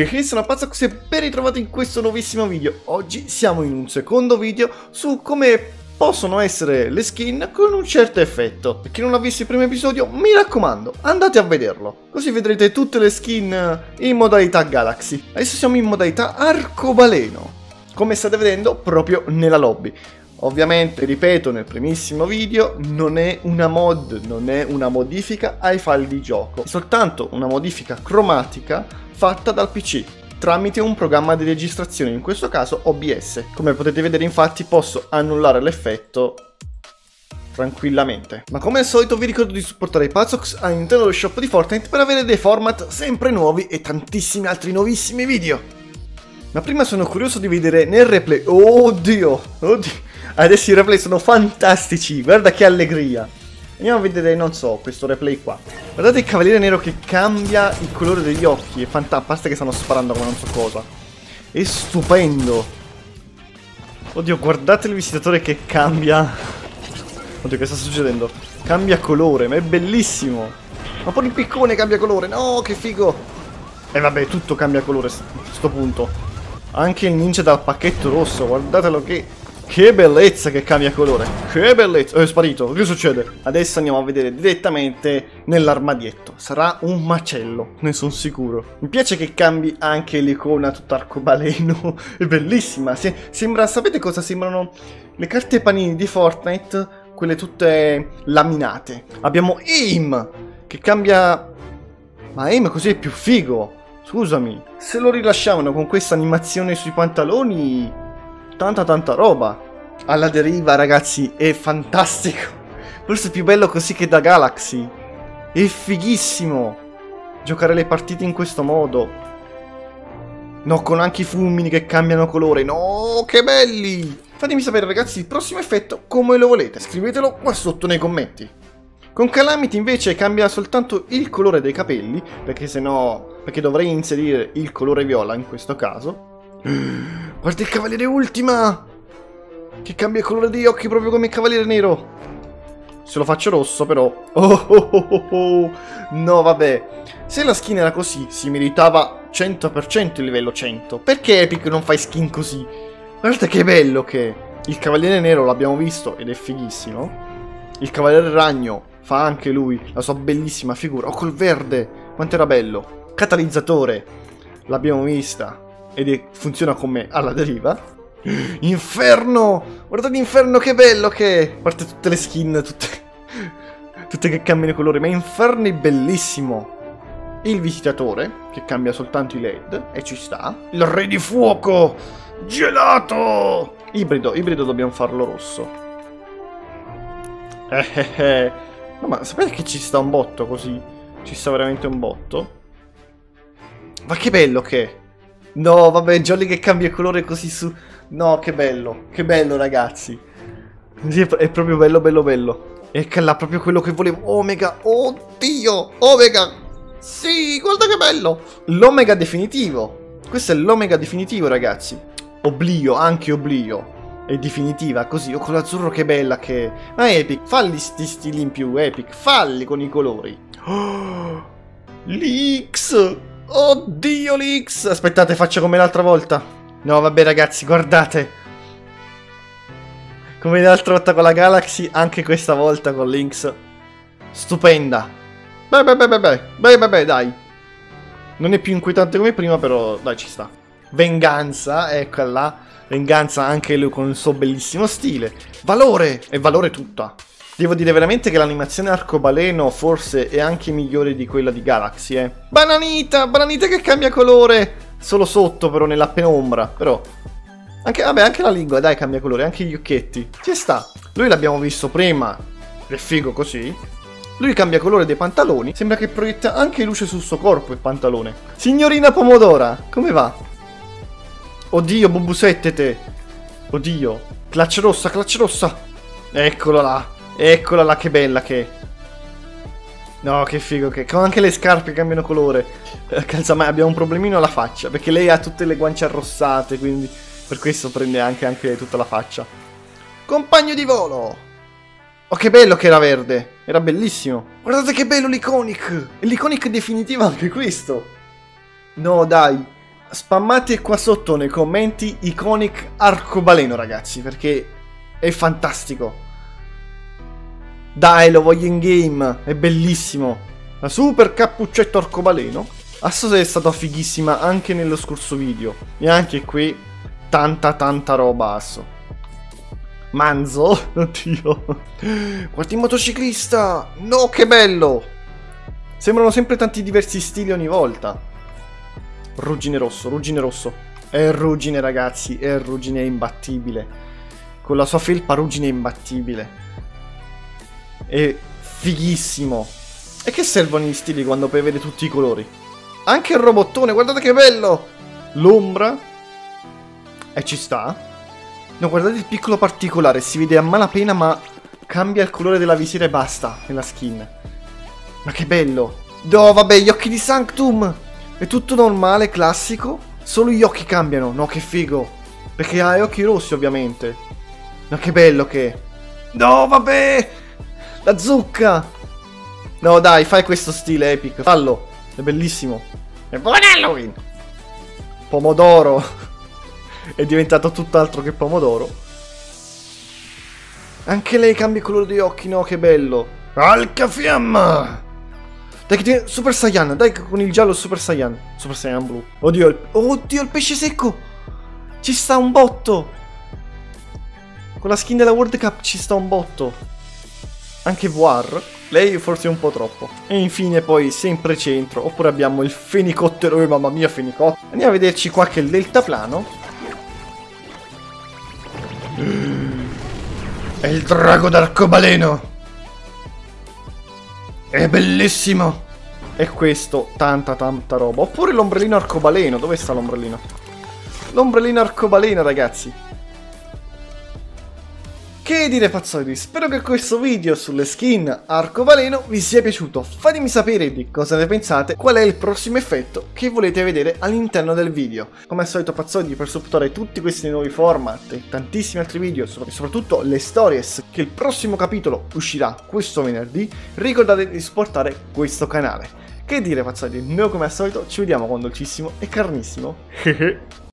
Ok, sono Pazzox e ben ritrovati in questo nuovissimo video. Oggi siamo in un secondo video su come possono essere le skin con un certo effetto. Per chi non ha visto il primo episodio, mi raccomando, andate a vederlo. Così vedrete tutte le skin in modalità Galaxy. Adesso siamo in modalità arcobaleno, come state vedendo proprio nella lobby. Ovviamente, ripeto, nel primissimo video non è una mod, non è una modifica ai file di gioco, è soltanto una modifica cromatica fatta dal PC tramite un programma di registrazione, in questo caso OBS. Come potete vedere infatti posso annullare l'effetto tranquillamente. Ma come al solito vi ricordo di supportare i Pazox all'interno dello shop di Fortnite per avere dei format sempre nuovi e tantissimi altri nuovissimi video. Ma prima sono curioso di vedere nel replay... Oddio! Oddio! Adesso i replay sono fantastici, guarda che allegria. Andiamo a vedere, non so, questo replay qua. Guardate il cavaliere nero che cambia il colore degli occhi, è fantastico, basta che stanno sparando come non so cosa. È stupendo. Oddio, guardate il visitatore che cambia... Oddio, che sta succedendo? Cambia colore, ma è bellissimo. Ma poi il piccone cambia colore, no, che figo. E vabbè, tutto cambia colore a questo punto. Anche il ninja dal pacchetto rosso, guardatelo che che bellezza che cambia colore. Che bellezza. Oh, è sparito. Che succede? Adesso andiamo a vedere direttamente nell'armadietto. Sarà un macello, ne sono sicuro. Mi piace che cambi anche l'icona tutto arcobaleno. è bellissima. Se sembra, sapete cosa sembrano? Le carte panini di Fortnite, quelle tutte laminate. Abbiamo AIM, che cambia... Ma AIM così è più figo. Scusami. Se lo rilasciavano con questa animazione sui pantaloni tanta tanta roba. Alla deriva, ragazzi, è fantastico. Forse più bello così che da Galaxy. È fighissimo. Giocare le partite in questo modo. No, con anche i fulmini che cambiano colore. No, che belli! Fatemi sapere, ragazzi, il prossimo effetto come lo volete. Scrivetelo qua sotto nei commenti. Con Calamity invece cambia soltanto il colore dei capelli, perché se perché dovrei inserire il colore viola in questo caso. Guarda il cavaliere ultima! Che cambia il colore degli occhi proprio come il cavaliere nero. Se lo faccio rosso però... Oh, oh, oh, oh, oh. No, vabbè. Se la skin era così, si meritava 100% il livello 100. Perché Epic non fai skin così? Guarda che bello che. Il cavaliere nero l'abbiamo visto ed è fighissimo. Il cavaliere ragno fa anche lui la sua bellissima figura. Oh, col verde! Quanto era bello. Catalizzatore. L'abbiamo vista ed è, funziona come alla deriva. Inferno! Guardate l'inferno che bello che è! A parte tutte le skin, tutte, tutte che cambiano colore, ma Inferno è bellissimo! Il visitatore, che cambia soltanto i led, e ci sta. Il re di fuoco! Gelato! Ibrido, ibrido dobbiamo farlo rosso. Eh eh eh. No, ma sapete che ci sta un botto così? Ci sta veramente un botto? Ma che bello che è! No, vabbè, Jolly che cambia colore così su... No, che bello, che bello ragazzi. Sì, è proprio bello, bello, bello. Che là proprio quello che volevo. Omega, oddio, Omega. Sì, guarda che bello. L'Omega definitivo. Questo è l'Omega definitivo, ragazzi. Oblio, anche Oblio. È definitiva, così. Oh, con l'azzurro che bella che è. Ma Epic, falli sti stili in più, Epic. Falli con i colori. Oh, L'X. Oddio l'X! Aspettate, faccio come l'altra volta. No, vabbè ragazzi, guardate. Come l'altra volta con la Galaxy, anche questa volta con l'X. Stupenda. Beh, beh, beh, beh, beh, beh, beh, beh, dai. Non è più inquietante come prima, però dai, ci sta. Venganza, eccola là. Venganza anche lui con il suo bellissimo stile. Valore! E valore tutta. Devo dire veramente che l'animazione arcobaleno forse è anche migliore di quella di Galaxy, eh. Bananita! Bananita che cambia colore! Solo sotto però, nella penombra, però... Anche, vabbè, anche la lingua, dai, cambia colore, anche gli occhietti. Ci sta. Lui l'abbiamo visto prima, è figo così. Lui cambia colore dei pantaloni, sembra che proietta anche luce sul suo corpo il pantalone. Signorina Pomodora, come va? Oddio, bubusette te. Oddio. Clutch rossa, clutch rossa. Eccolo là. Eccola là che bella che è. No, che figo che... Con anche le scarpe cambiano colore. Eh, Calzamai, abbiamo un problemino alla faccia, perché lei ha tutte le guance arrossate, quindi per questo prende anche, anche tutta la faccia. Compagno di volo! Oh, che bello che era verde! Era bellissimo! Guardate che bello l'Iconic! L'Iconic definitiva anche questo! No, dai! spammate qua sotto nei commenti Iconic Arcobaleno, ragazzi, perché è fantastico. Dai, lo voglio in game, è bellissimo. La super cappuccetto arcobaleno. Asso è stata fighissima anche nello scorso video. E anche qui, tanta tanta roba Asso. Manzo, oddio. Guardi il motociclista, no che bello. Sembrano sempre tanti diversi stili ogni volta. Ruggine rosso, ruggine rosso. È ruggine ragazzi, è ruggine imbattibile. Con la sua felpa ruggine imbattibile. È fighissimo. E che servono gli stili quando puoi avere tutti i colori? Anche il robottone, guardate che bello! L'ombra. E ci sta. No, guardate il piccolo particolare, si vede a malapena ma cambia il colore della visiera e basta nella skin. Ma che bello! No, vabbè, gli occhi di Sanctum! È tutto normale, classico. Solo gli occhi cambiano. No, che figo. Perché ha gli occhi rossi, ovviamente. Ma che bello che. No, vabbè! La zucca! No, dai, fai questo stile epic. Fallo. È bellissimo. È buon Halloween! Pomodoro. è diventato tutt'altro che pomodoro. Anche lei cambia il colore degli occhi, no? Che bello. Alca fiamma! Dai ti... Super Saiyan, dai con il giallo Super Saiyan. Super Saiyan blu. Oddio, il... Oddio, il pesce secco! Ci sta un botto! Con la skin della World Cup ci sta un botto. Anche War. Lei forse un po' troppo. E infine poi sempre centro. Oppure abbiamo il fenicottero. Oh, mamma mia, fenicottero. Andiamo a vederci qua che il deltaplano. È il drago d'arcobaleno. È bellissimo! E questo, tanta tanta roba. Oppure l'ombrellino arcobaleno. Dove sta l'ombrellino? L'ombrellino arcobaleno, ragazzi. Che dire pazzoli, spero che questo video sulle skin arcobaleno vi sia piaciuto. Fatemi sapere di cosa ne pensate, qual è il prossimo effetto che volete vedere all'interno del video. Come al solito pazzoli, per supportare tutti questi nuovi format e tantissimi altri video, e soprattutto le stories, che il prossimo capitolo uscirà questo venerdì, ricordate di supportare questo canale. Che dire pazzoli, noi come al solito ci vediamo con dolcissimo e carnissimo.